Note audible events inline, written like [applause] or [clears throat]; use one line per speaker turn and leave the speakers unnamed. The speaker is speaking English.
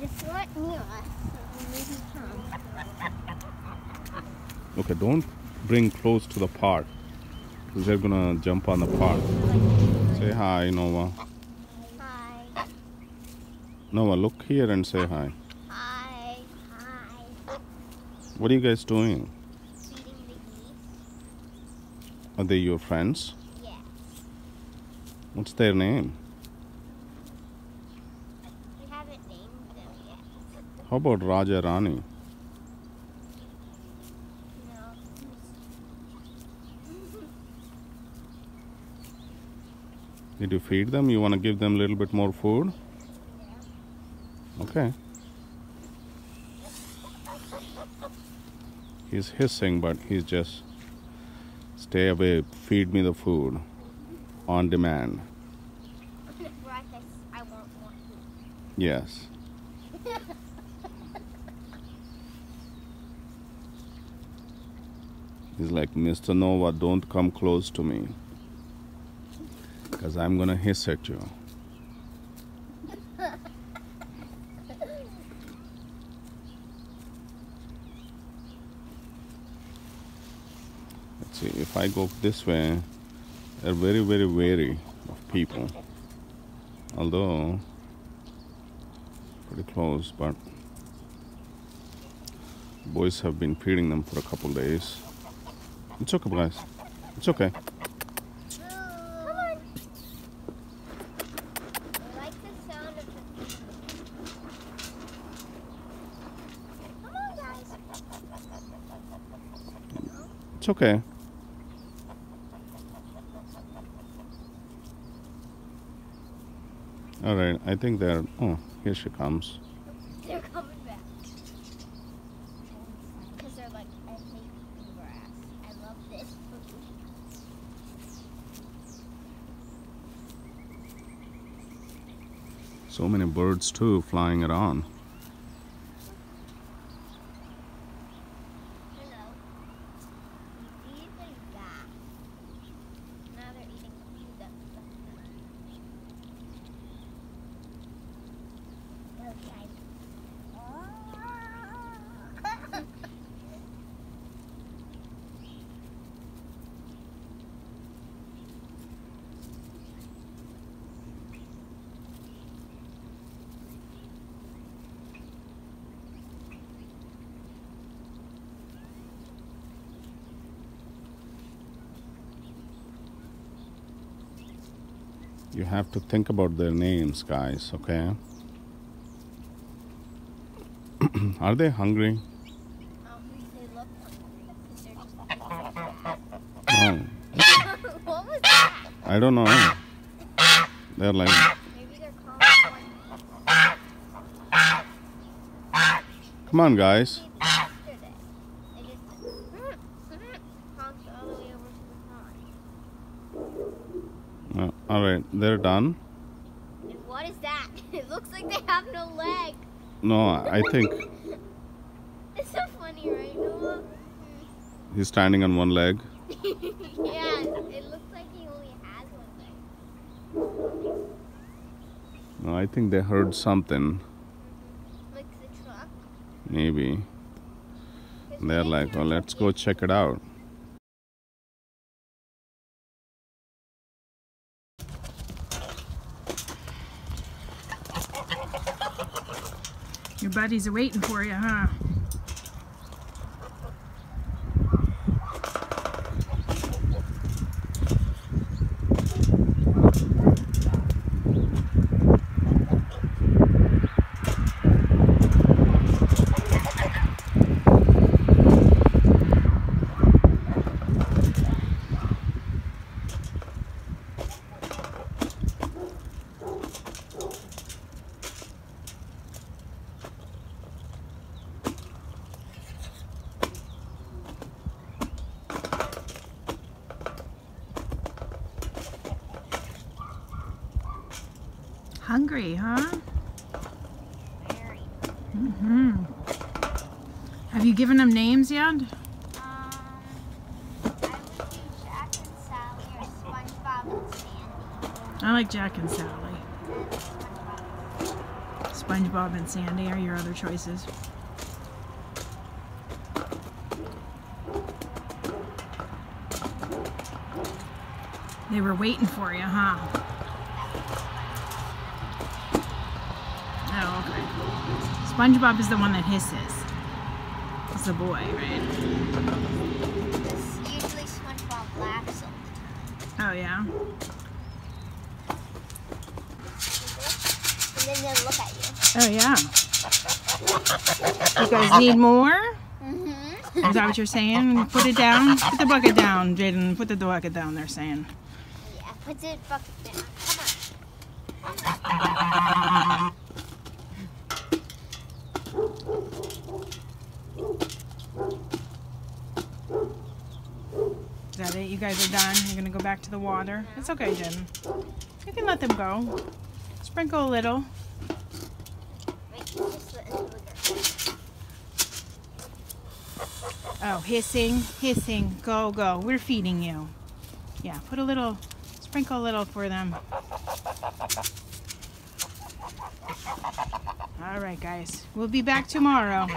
It's right near us, Okay, don't bring close to the park. They're gonna jump on the park. Say hi, Noah.
Hi.
Noah, look here and say hi.
Hi. Hi.
What are you guys doing?
Feeding the geese.
Are they your friends?
Yes.
What's their name? How about Raja Rani? Did you feed them? You want to give them a little bit more food? Okay. He's hissing, but he's just stay away, feed me the food on demand.
Right, I, I won't want to.
Yes. He's like, Mr. Noah, don't come close to me. Because I'm going to hiss at you. Let's see, if I go this way, they're very, very wary of people. Although, pretty close, but boys have been feeding them for a couple days. It's okay, guys. It's okay. It's okay. All right, I think they're. Oh, here she comes.
They're coming back. Because they're like, I hate eating grass. I love this food.
So many birds too flying around.
Hello. You feed them that. Now they're eating feed them. Okay.
You have to think about their names, guys, okay? [clears throat] Are they hungry?
Um, they look hungry
No.
just. what was that?
I don't know. [laughs] They're like,
Maybe they're calling
come on, guys.
yesterday. They just honked all the way over to the.
Uh, all right, they're done.
And what is that? [laughs] It looks like they have no leg.
No, I think [laughs]
It's so funny, right, Noah?
he's standing on one leg. [laughs]
yeah, it looks like he only has one leg.
No, I think they heard something.
Like the truck.
Maybe. They're like, well, let's go check it out.
Your buddies are waiting for you, huh? Hungry, huh?
Very.
Mm-hmm. Have you given them names yet?
Um, I,
I like Jack and Sally.
SpongeBob
and Sandy are your other choices. They were waiting for you, huh? SpongeBob is the one that hisses. It's the boy, right?
Usually SpongeBob laughs all the time.
Oh, yeah?
And then they'll look at you.
Oh, yeah. You guys need more?
Mm-hmm.
Is that what you're saying? Put it down. Put the bucket down, Jayden. Put the bucket down, they're saying.
Yeah, put the bucket down. Come on.
Is that it? You guys are done? You're gonna go back to the water? It's okay, Jayden. You can let them go. Sprinkle a little. Oh, hissing, hissing. Go, go. We're feeding you. Yeah, put a little, sprinkle a little for them. All right, guys. We'll be back tomorrow.